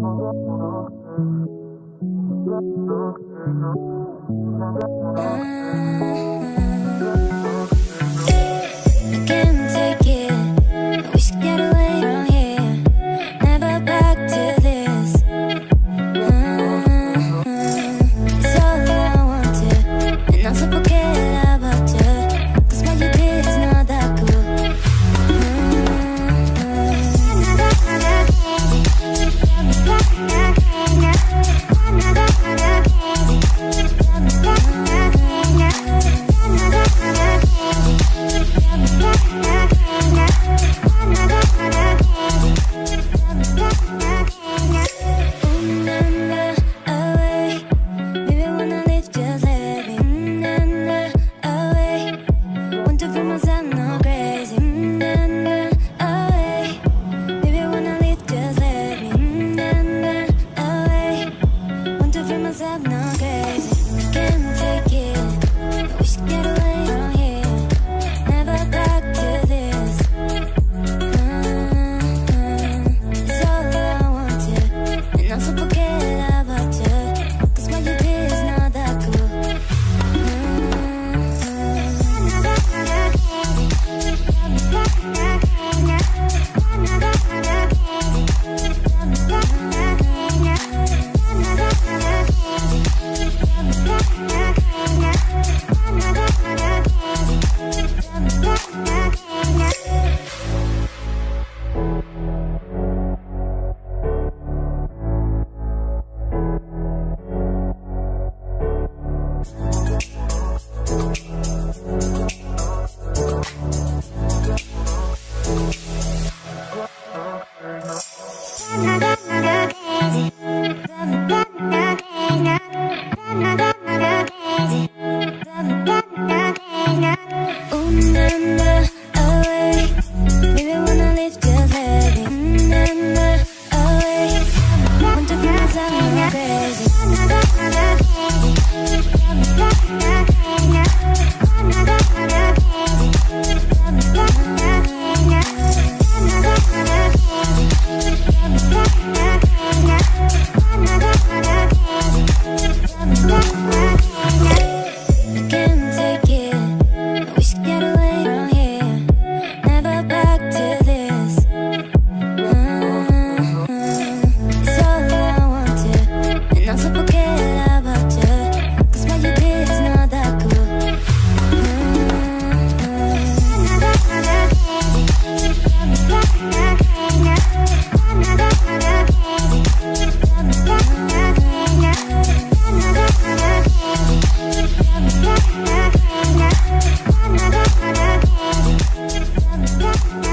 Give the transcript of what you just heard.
Mm. crazy. Thank you.